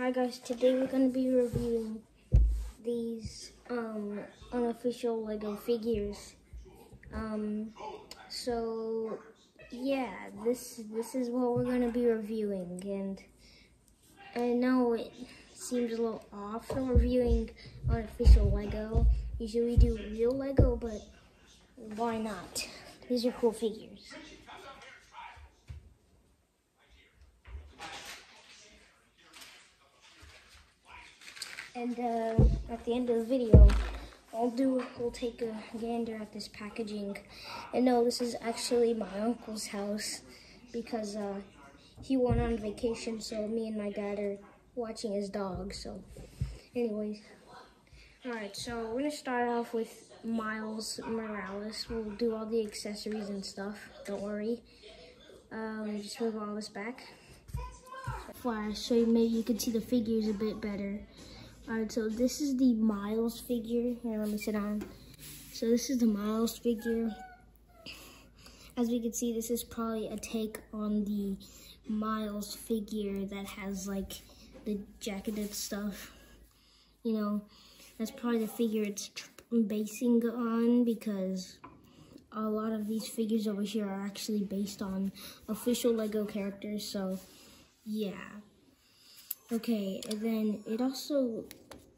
Hi guys, today we're going to be reviewing these um, unofficial Lego figures. Um, so yeah, this this is what we're going to be reviewing and I know it seems a little off from reviewing unofficial Lego. Usually we do real Lego, but why not? These are cool figures. And uh, at the end of the video, I'll do, we'll take a gander at this packaging. And no, this is actually my uncle's house because uh, he went on vacation, so me and my dad are watching his dog. So, anyways, all right. So we're gonna start off with Miles Morales. We'll do all the accessories and stuff. Don't worry. Um, just move all this back. Show you, maybe you can see the figures a bit better. Alright, so this is the Miles figure. Here, let me sit on. So this is the Miles figure. As we can see, this is probably a take on the Miles figure that has like the jacketed stuff. You know, that's probably the figure it's basing on because a lot of these figures over here are actually based on official Lego characters. So, yeah. Okay, and then it also,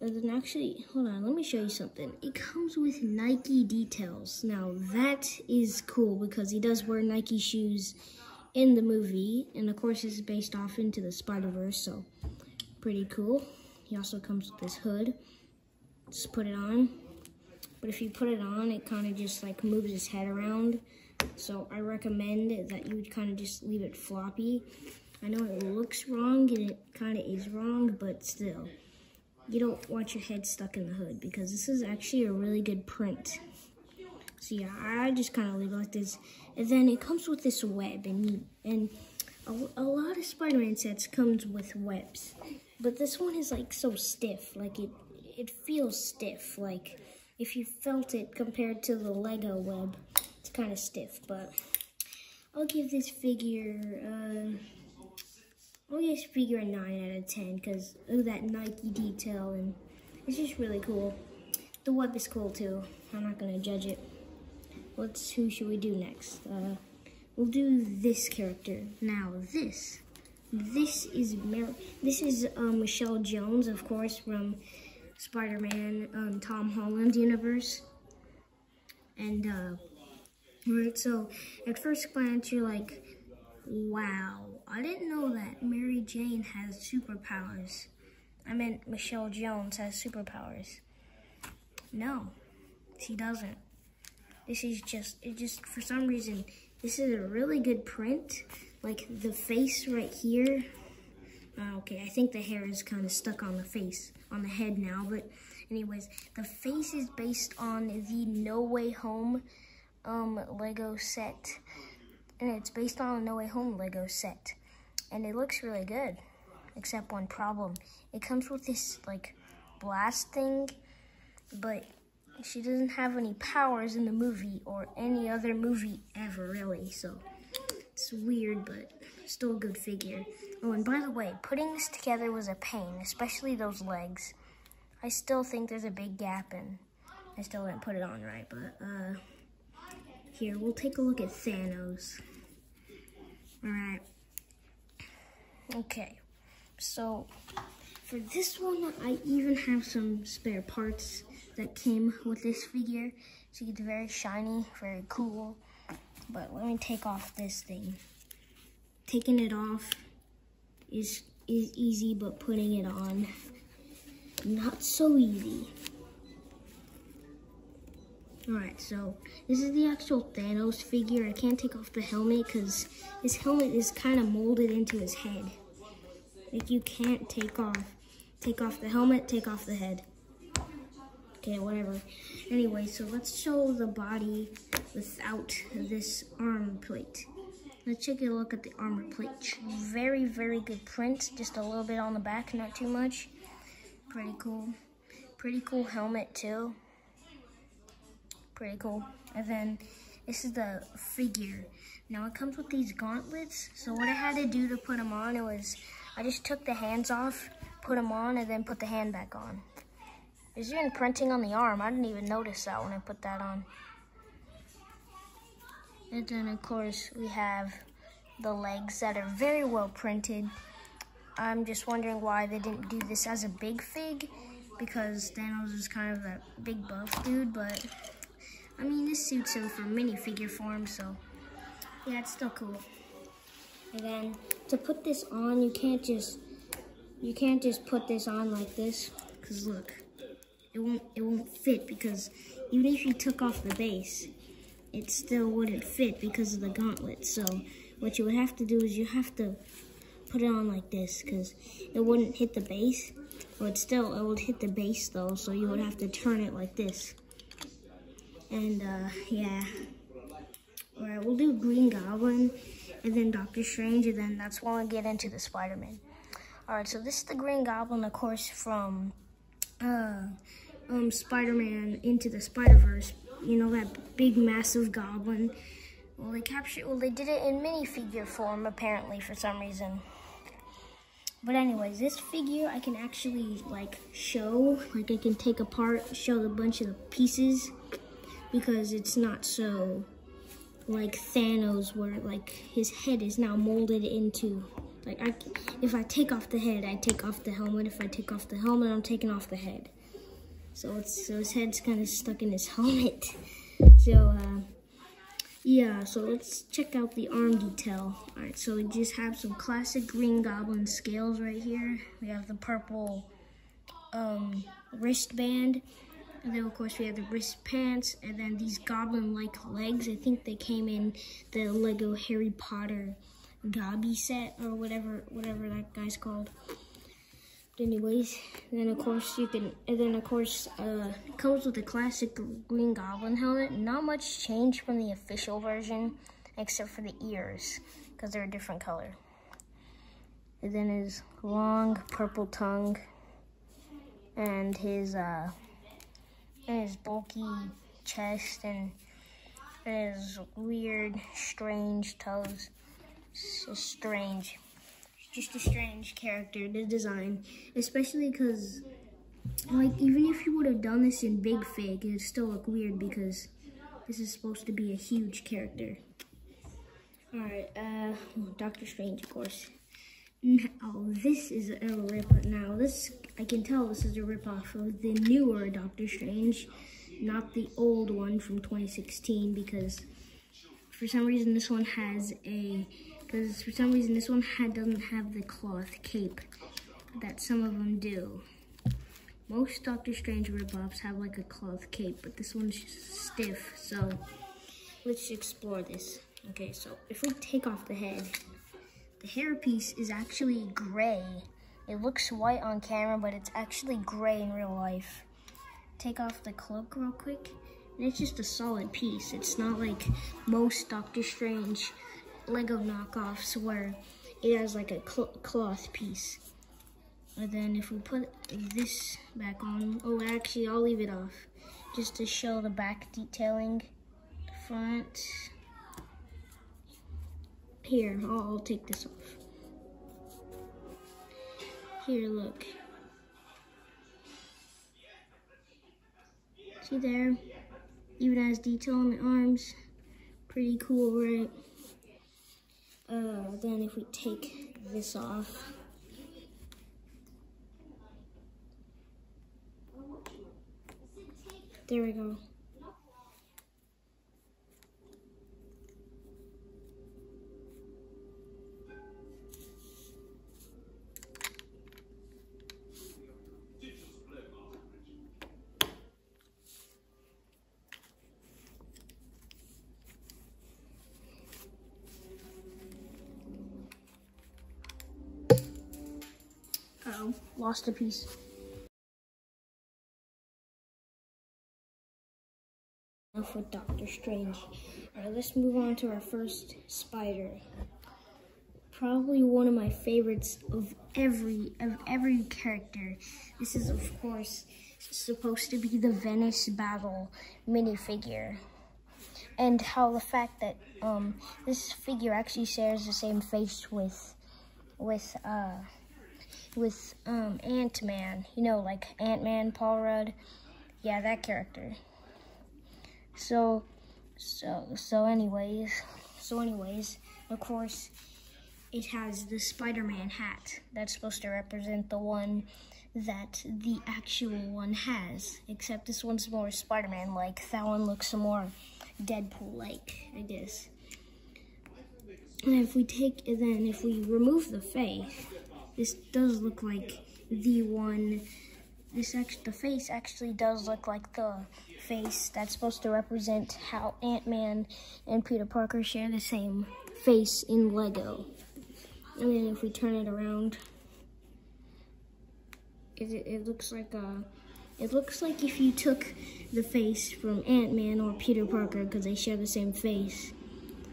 and actually, hold on, let me show you something. It comes with Nike details. Now, that is cool because he does wear Nike shoes in the movie, and of course, it's based off into the Spider-Verse, so pretty cool. He also comes with this hood. Just put it on. But if you put it on, it kind of just like moves his head around. So I recommend that you would kind of just leave it floppy I know it looks wrong and it kind of is wrong, but still, you don't want your head stuck in the hood because this is actually a really good print. So yeah, I just kind of leave it like this. And then it comes with this web and and a, a lot of Spider-Man sets comes with webs. But this one is like so stiff, like it, it feels stiff. Like if you felt it compared to the Lego web, it's kind of stiff, but I'll give this figure, uh, I'll just figure a 9 out of 10 because of that Nike detail and it's just really cool. The web is cool too. I'm not going to judge it. Let's, who should we do next? Uh, we'll do this character. Now this, this is Mar this is um, Michelle Jones, of course, from Spider-Man um, Tom Holland universe. And, uh, right, so at first glance, you're like, Wow, I didn't know that Mary Jane has superpowers. I meant Michelle Jones has superpowers. No, she doesn't. This is just, it just, for some reason, this is a really good print. Like the face right here. Uh, okay, I think the hair is kind of stuck on the face, on the head now. But anyways, the face is based on the No Way Home um, Lego set and it's based on a No Way Home Lego set. And it looks really good, except one problem. It comes with this, like, blast thing, but she doesn't have any powers in the movie or any other movie ever, really, so it's weird, but still a good figure. Oh, and by the way, putting this together was a pain, especially those legs. I still think there's a big gap, and I still didn't put it on right, but, uh, here, we'll take a look at Thanos. Alright. Okay. So, for this one, I even have some spare parts that came with this figure. So it's very shiny, very cool. But let me take off this thing. Taking it off is, is easy, but putting it on, not so easy. Alright, so this is the actual Thanos figure. I can't take off the helmet because his helmet is kind of molded into his head. Like you can't take off, take off the helmet, take off the head. Okay, whatever. Anyway, so let's show the body without this armor plate. Let's take a look at the armor plate. Very, very good print. Just a little bit on the back, not too much. Pretty cool. Pretty cool helmet too pretty cool. And then this is the figure. Now it comes with these gauntlets. So what I had to do to put them on, it was, I just took the hands off, put them on and then put the hand back on. There's even printing on the arm. I didn't even notice that when I put that on. And then of course we have the legs that are very well printed. I'm just wondering why they didn't do this as a big fig because Thanos is kind of a big buff dude, but I mean, this suits him for minifigure form, so yeah, it's still cool. And then to put this on, you can't just you can't just put this on like this, cause look, it won't it won't fit because even if you took off the base, it still wouldn't fit because of the gauntlet. So what you would have to do is you have to put it on like this because it wouldn't hit the base. But still, it would hit the base though, so you would have to turn it like this. And uh, yeah. Alright, we'll do Green Goblin and then Doctor Strange, and then that's when we get into the Spider-Man. Alright, so this is the Green Goblin, of course, from uh, um, Spider-Man Into the Spider-Verse. You know, that big, massive goblin. Well, they captured, well, they did it in minifigure form, apparently, for some reason. But anyways, this figure I can actually, like, show. Like, I can take apart, show a bunch of the pieces. Because it's not so, like, Thanos, where, like, his head is now molded into like, I, if I take off the head, I take off the helmet. If I take off the helmet, I'm taking off the head. So it's so his head's kind of stuck in his helmet. So uh, yeah, so let's check out the arm detail. All right, so we just have some classic Green Goblin scales right here. We have the purple um, wristband. And then, of course, we have the wrist pants, and then these goblin-like legs. I think they came in the Lego Harry Potter Gobby set or whatever whatever that guy's called. But anyways, then of course you can and then of course uh comes with the classic Green Goblin helmet. Not much change from the official version except for the ears because they're a different color. And then his long purple tongue and his uh and his bulky chest and his weird strange toes so strange. Just a strange character, the design. Especially because, like, even if you would have done this in Big Fig, it'd still look weird because this is supposed to be a huge character. Alright, uh, Doctor Strange, of course. Oh, this is a rip. Now, this, I can tell this is a rip off of the newer Doctor Strange, not the old one from 2016, because for some reason this one has a because for some reason this one had, doesn't have the cloth cape that some of them do. Most Doctor Strange ripoffs have like a cloth cape, but this one's stiff, so let's explore this. Okay, so if we take off the head, the hairpiece is actually gray. It looks white on camera, but it's actually gray in real life. Take off the cloak real quick, and it's just a solid piece. It's not like most Doctor Strange Lego knockoffs where it has like a cl cloth piece. And then if we put this back on, oh, actually, I'll leave it off just to show the back detailing. the Front. Here, I'll, I'll take this off. Here, look. See there? Even has detail on the arms. Pretty cool, right? Uh, then if we take this off, there we go. Lost a piece. Now for Doctor Strange. Alright, let's move on to our first spider. Probably one of my favorites of every of every character. This is of course supposed to be the Venice Battle minifigure. And how the fact that um, this figure actually shares the same face with with uh, with um, Ant-Man. You know, like Ant-Man, Paul Rudd. Yeah, that character. So, so, so anyways, so anyways, of course, it has the Spider-Man hat. That's supposed to represent the one that the actual one has. Except this one's more Spider-Man-like. That one looks more Deadpool-like, I guess. And if we take, and then if we remove the face, this does look like the one, this actually, the face actually does look like the face that's supposed to represent how Ant-Man and Peter Parker share the same face in Lego. And then if we turn it around, it, it looks like a, it looks like if you took the face from Ant-Man or Peter Parker, because they share the same face,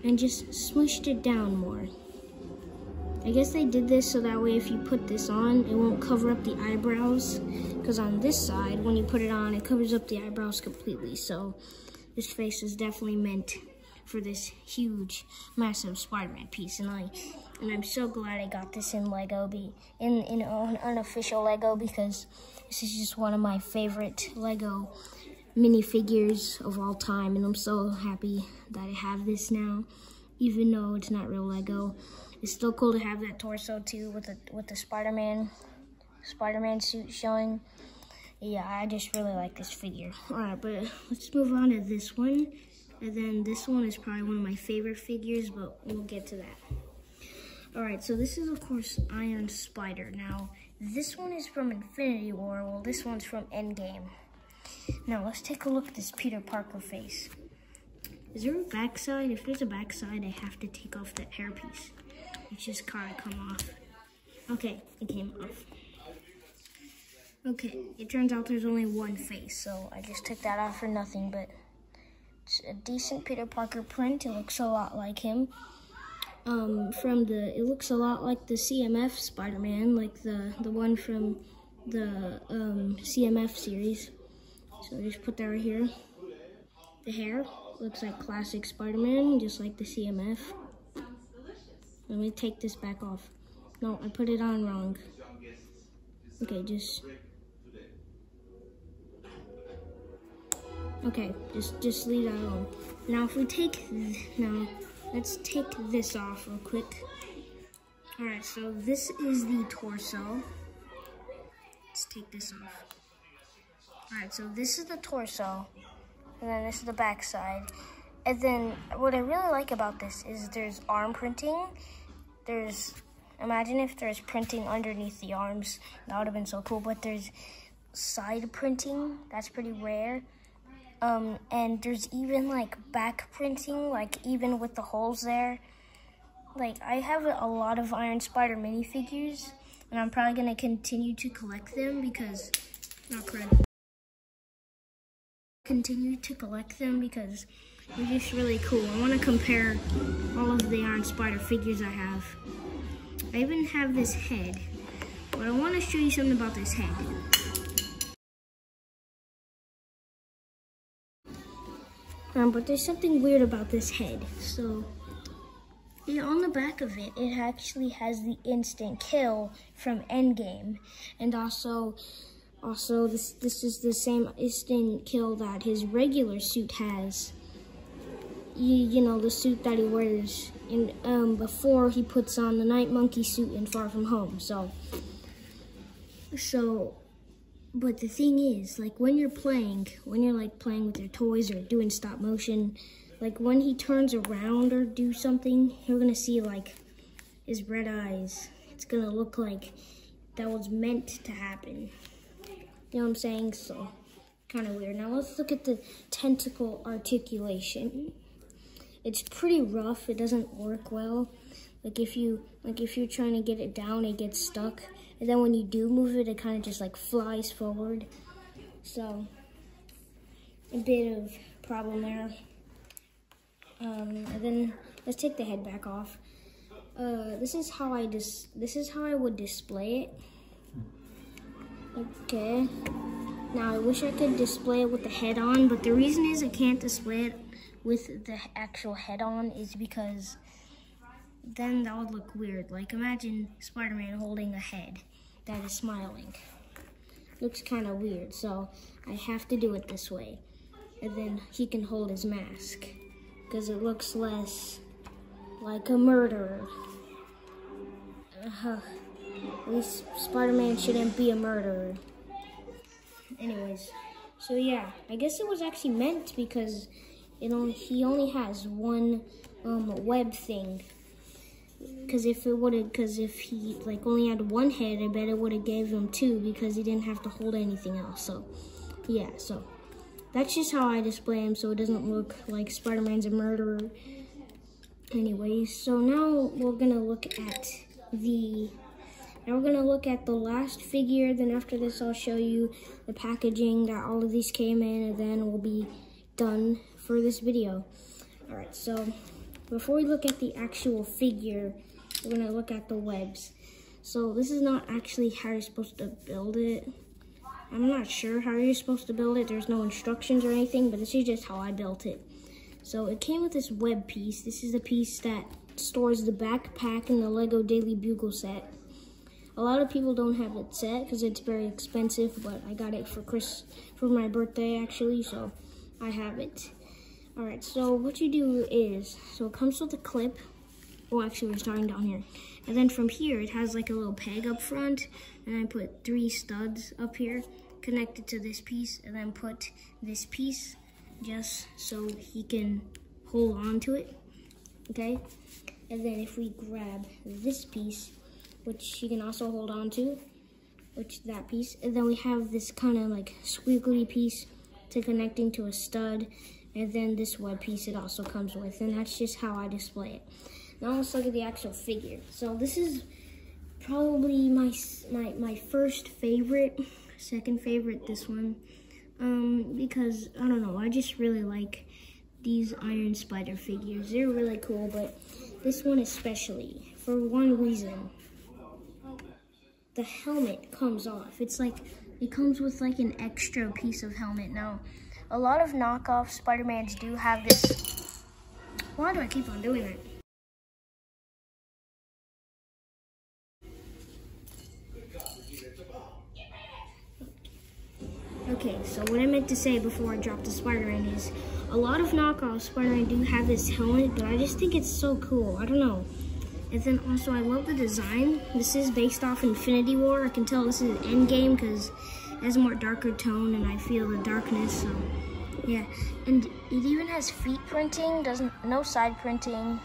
and just smooshed it down more. I guess they did this so that way if you put this on, it won't cover up the eyebrows. Because on this side, when you put it on, it covers up the eyebrows completely. So this face is definitely meant for this huge, massive Spider-Man piece. And I, and I'm so glad I got this in Lego, be in in an unofficial Lego because this is just one of my favorite Lego minifigures of all time, and I'm so happy that I have this now, even though it's not real Lego. It's still cool to have that torso too with the with the Spider-Man Spider-Man suit showing. Yeah, I just really like this figure. All right, but let's move on to this one. And then this one is probably one of my favorite figures, but we'll get to that. All right, so this is, of course, Iron Spider. Now, this one is from Infinity War, well this one's from Endgame. Now, let's take a look at this Peter Parker face. Is there a backside? If there's a backside, I have to take off that hairpiece. It's just gotta come off. Okay, it came off. Okay, it turns out there's only one face, so I just took that off for nothing, but it's a decent Peter Parker print. It looks a lot like him. Um, from the, it looks a lot like the CMF Spider-Man, like the, the one from the um, CMF series. So I just put that right here. The hair looks like classic Spider-Man, just like the CMF. Let me take this back off. No, I put it on wrong. Okay, just Okay, just just leave that alone. Now if we take, now let's take this off real quick. All right, so this is the torso. Let's take this off. All right, so this is the torso, and then this is the back side. And then what I really like about this is there's arm printing. There's, imagine if there's printing underneath the arms. That would have been so cool, but there's side printing. That's pretty rare. Um, and there's even like back printing, like even with the holes there. Like I have a lot of Iron Spider minifigures, and I'm probably gonna continue to collect them because, not correct. Continue to collect them because they're just really cool. I want to compare all of the Iron Spider figures I have. I even have this head, but I want to show you something about this head. Um, but there's something weird about this head. So, yeah, on the back of it, it actually has the instant kill from Endgame. And also, also this, this is the same instant kill that his regular suit has. You, you know, the suit that he wears in, um, before he puts on the Night Monkey suit in Far From Home. So, so but the thing is, like when you're playing, when you're like playing with your toys or doing stop motion, like when he turns around or do something, you're gonna see like his red eyes. It's gonna look like that was meant to happen. You know what I'm saying? So kind of weird. Now let's look at the tentacle articulation. It's pretty rough. It doesn't work well. Like if you like if you're trying to get it down, it gets stuck. And then when you do move it, it kind of just like flies forward. So, a bit of problem there. Um, and then let's take the head back off. Uh, this is how I dis this is how I would display it. Okay. Now I wish I could display it with the head on, but the reason is I can't display it with the actual head on is because then that would look weird. Like imagine Spider-Man holding a head. that is smiling. Looks kind of weird, so I have to do it this way. And then he can hold his mask because it looks less like a murderer. Uh, at least Spider-Man shouldn't be a murderer. Anyways, so yeah, I guess it was actually meant because it only, he only has one um, web thing. Because if it would have, because if he like only had one head, I bet it would have gave him two because he didn't have to hold anything else. So, yeah, so that's just how I display him so it doesn't look like Spider-Man's a murderer. Anyways, so now we're gonna look at the now we're gonna look at the last figure, then after this I'll show you the packaging that all of these came in and then we'll be done for this video. All right, so before we look at the actual figure, we're gonna look at the webs. So this is not actually how you're supposed to build it. I'm not sure how you're supposed to build it. There's no instructions or anything, but this is just how I built it. So it came with this web piece. This is the piece that stores the backpack in the Lego Daily Bugle set. A lot of people don't have it set because it's very expensive, but I got it for Chris for my birthday actually, so I have it. All right, so what you do is, so it comes with a clip. Well, actually, we're starting down here. And then from here, it has like a little peg up front, and I put three studs up here connected to this piece, and then put this piece just so he can hold on to it, okay? And then if we grab this piece, which you can also hold on to, which that piece. And then we have this kind of like squiggly piece to connecting to a stud. And then this web piece it also comes with. And that's just how I display it. Now let's look at the actual figure. So this is probably my, my, my first favorite, second favorite, this one. Um, because, I don't know, I just really like these Iron Spider figures. They're really cool, but this one especially, for one reason the helmet comes off. It's like, it comes with like an extra piece of helmet. Now, a lot of knockoff Spider-Mans do have this. Why do I keep on doing it? Okay, so what I meant to say before I dropped the Spider-Man is a lot of knockoff Spider-Man do have this helmet, but I just think it's so cool. I don't know. And then also, I love the design. This is based off Infinity War. I can tell this is an Endgame because it has a more darker tone and I feel the darkness, so yeah. And it even has feet printing, doesn't no side printing.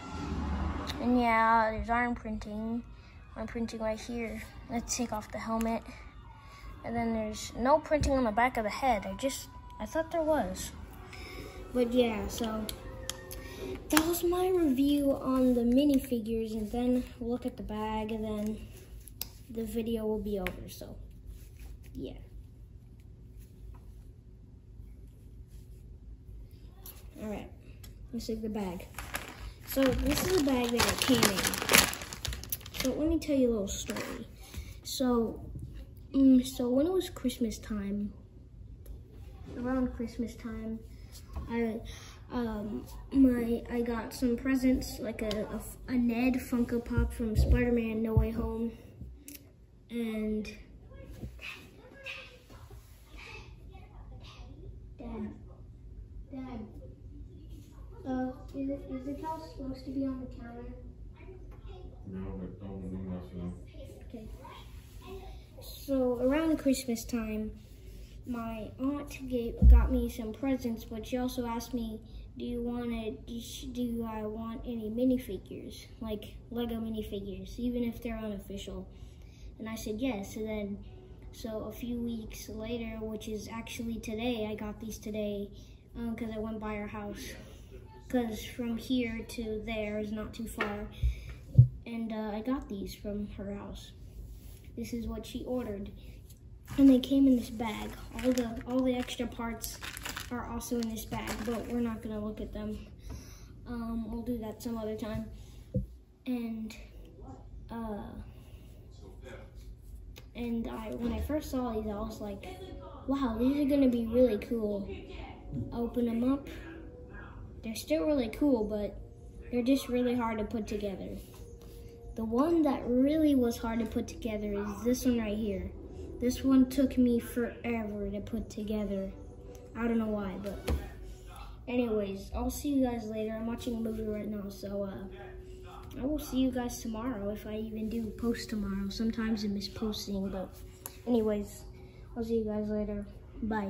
And yeah, there's arm printing. I'm printing right here. Let's take off the helmet. And then there's no printing on the back of the head. I just, I thought there was. But yeah, so that was my review on the minifigures and then look at the bag and then the video will be over so yeah. All right let's take the bag. So this is the bag that it came in. So let me tell you a little story. So um, so when it was christmas time around christmas time i um, my I got some presents, like a, a, a Ned Funko Pop from Spider-Man No Way Home, and Dad, Dad, uh, is it is the house supposed to be on the counter? No, but don't mess with them. Okay. So around Christmas time, my aunt gave got me some presents, but she also asked me do you want to, do I want any minifigures, like Lego minifigures, even if they're unofficial? And I said yes, and then, so a few weeks later, which is actually today, I got these today, because um, I went by her house, because from here to there is not too far, and uh, I got these from her house. This is what she ordered, and they came in this bag, all the, all the extra parts are also in this bag, but we're not gonna look at them. Um, we'll do that some other time. And, uh, and I, when I first saw these, I was like, wow, these are gonna be really cool. Open them up. They're still really cool, but they're just really hard to put together. The one that really was hard to put together is this one right here. This one took me forever to put together. I don't know why, but anyways, I'll see you guys later. I'm watching a movie right now, so uh, I will see you guys tomorrow if I even do post tomorrow. Sometimes I miss posting, but anyways, I'll see you guys later. Bye.